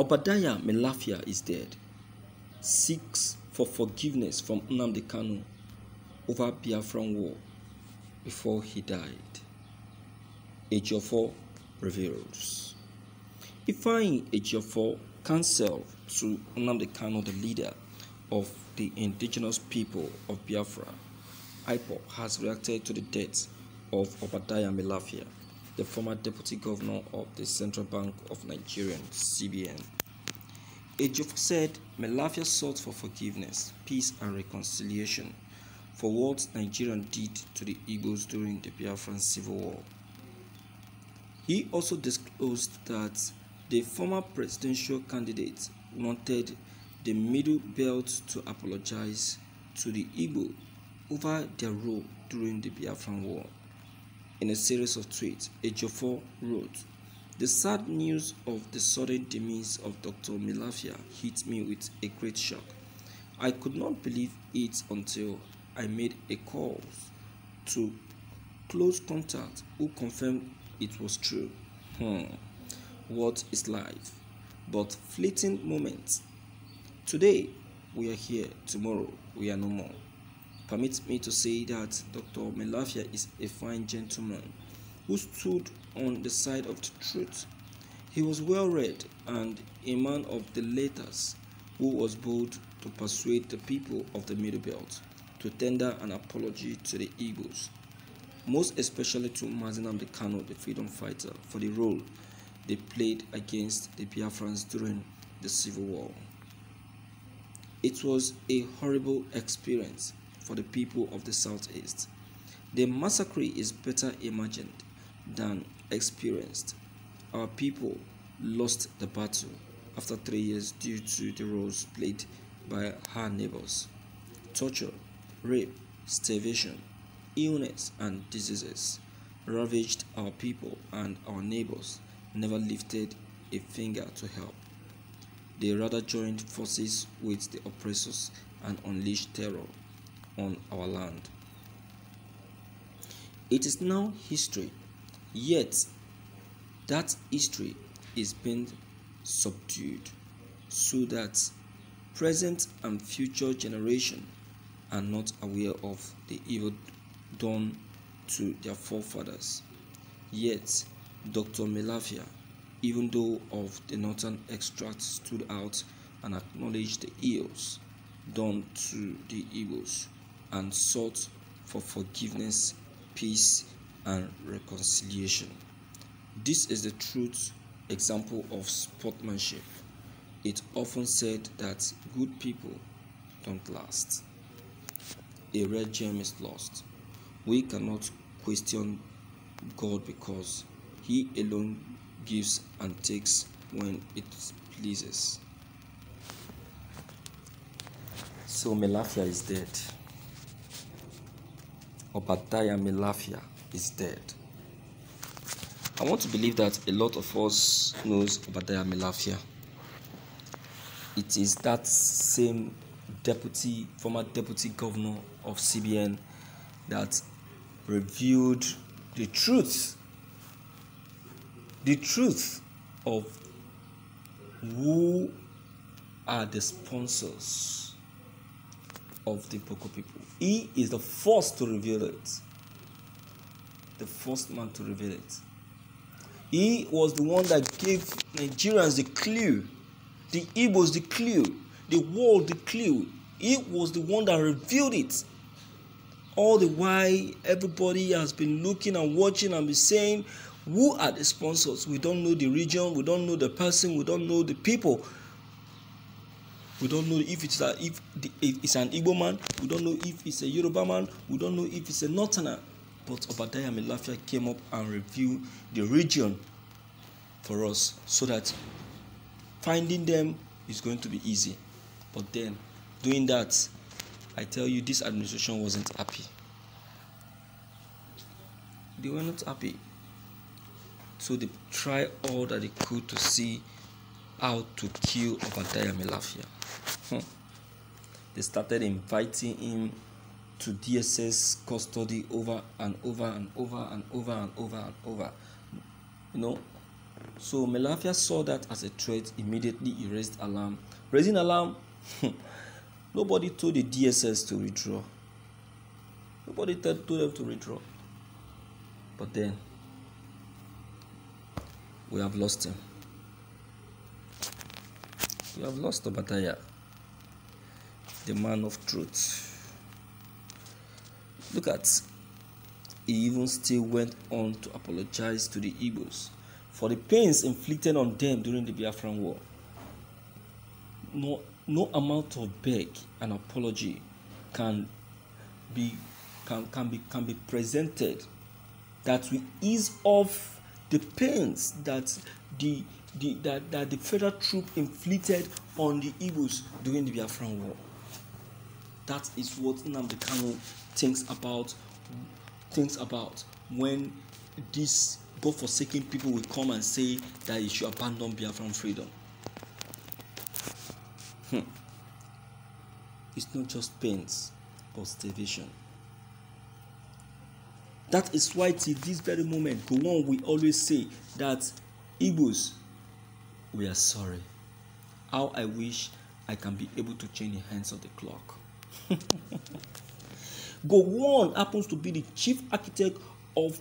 Obadiah Mailafia is dead. Seeks for forgiveness from Nnamdi Kanu over Biafran war before he died. Ejiofor reveals. Ifeanyi Ejiofor counsel to Nnamdi Kanu, the leader of the indigenous people of Biafra, IPOB has reacted to the death of Obadiah Mailafia, the former deputy governor of the Central Bank of Nigeria, CBN. Ejiofor said Mailafia sought for forgiveness, peace, and reconciliation for what Nigeria did to the Igbos during the Biafran Civil War. He also disclosed that the former presidential candidate wanted the Middle Belt to apologize to the Igbo over their role during the Biafran War. In a series of tweets, Ejiofor wrote, The sad news of the sudden demise of Dr. Mailafia hit me with a great shock. I could not believe it until I made a call to close contact who confirmed it was true. Hmm. What is life? But fleeting moments. Today we are here, tomorrow we are no more. Permit me to say that Dr. Mailafia is a fine gentleman who stood on the side of the truth. He was well read and a man of the letters who was bold to persuade the people of the Middle Belt to tender an apology to the Igbos, most especially to Mazinam Kano, the freedom fighter, for the role they played against the Biafrans during the Civil War. It was a horrible experience for the people of the Southeast. The massacre is better imagined than experienced. Our people lost the battle after three years due to the roles played by her neighbors. Torture, rape, starvation, illness, and diseases ravaged our people, and our neighbors never lifted a finger to help. They rather joined forces with the oppressors and unleashed terror on our land. It is now history, yet that history is being subdued so that present and future generation are not aware of the evil done to their forefathers. Yet, Dr. Mailafia, even though of the northern extract, stood out and acknowledged the ills done to the Igbos and sought for forgiveness, peace, and reconciliation. This is the truth example of sportsmanship. It often said that good people don't last. A red gem is lost. We cannot question God because He alone gives and takes when it pleases. So Mailafia is dead. Obadiah Mailafia is dead. I want to believe that a lot of us knows Obadiah Mailafia. It is that same deputy, former deputy governor of CBN that revealed the truth, the truth of who are the sponsors of the Boko people. He is the first to reveal it. The first man to reveal it. He was the one that gave Nigerians the clue, the Igbos the clue, the world the clue. He was the one that revealed it. All the while, everybody has been looking and watching and be saying, Who are the sponsors? We don't know the region, we don't know the person, we don't know the people. We don't know if it's a, if, it's an Igbo man. We don't know if it's a Yoruba man. We don't know if it's a Northerner. But Obadiah Mailafia came up and reviewed the region for us so that finding them is going to be easy. But then, doing that, I tell you, this administration wasn't happy. They were not happy. So they tried all that they could to see how to kill Obadiah Mailafia. Hmm. They started inviting him to DSS custody over and over and over and over and over and over. You know, So Mailafia saw that as a threat, immediately he raised alarm. Raising alarm, nobody told the DSS to withdraw. Nobody told them to withdraw. But then, we have lost him. We have lost Obadiah, the man of truth. Look at, he even still went on to apologize to the Igbos for the pains inflicted on them during the Biafran War. No, no amount of beg and apology can be can, can be can be presented that will ease off the pains that the, the that, that the federal troop inflicted on the Igbos during the Biafran War. That is what Nnamdi Kanu thinks about thinks about when these God-forsaken people will come and say that you should abandon Biafran freedom. Hmm. It's not just pains, but starvation. That is why till this very moment, Gowon will always say that Igbos, we are sorry. How I wish I can be able to change the hands of the clock. Gowon happens to be the chief architect of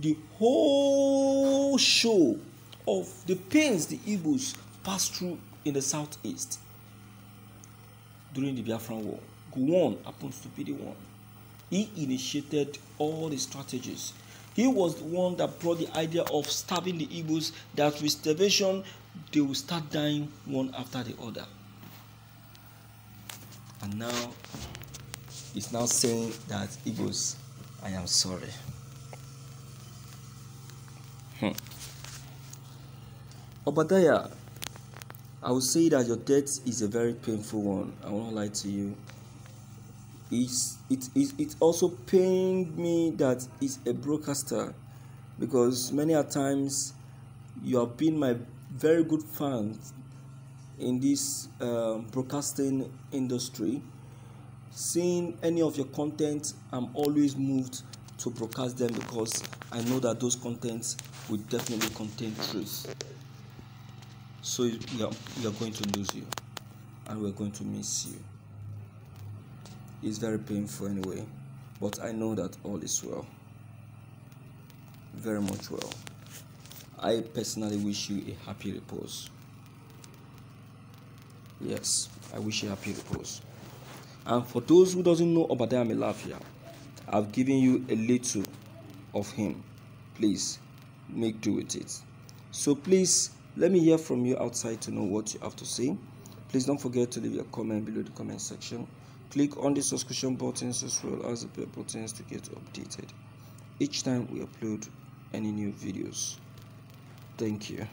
the whole show of the pains the Igbos passed through in the southeast during the Biafran War. Gowon happens to be the one. He initiated all the strategies. He was the one that brought the idea of starving the Igbos that with starvation they will start dying one after the other. And now is now saying that Igbos, I am sorry. Hmm. Obadiah, I will say that your death is a very painful one. I won't lie to you. It's, it, it, it also pained me that it's a broadcaster because many a times you have been my very good fan in this uh, broadcasting industry. Seeing any of your content i'm always moved to broadcast them because i know that those contents will definitely contain truth. So you're, are going to lose you and we're going to miss you it's very painful anyway but i know that all is well very much well i personally wish you a happy repose yes i wish you a happy repose and for those who doesn't know Obadiah Mailafia, I've given you a little of him. Please make do with it. So please let me hear from you outside to know what you have to say. Please don't forget to leave your comment below the comment section. Click on the subscription buttons as well as the bell buttons to get updated each time we upload any new videos. Thank you.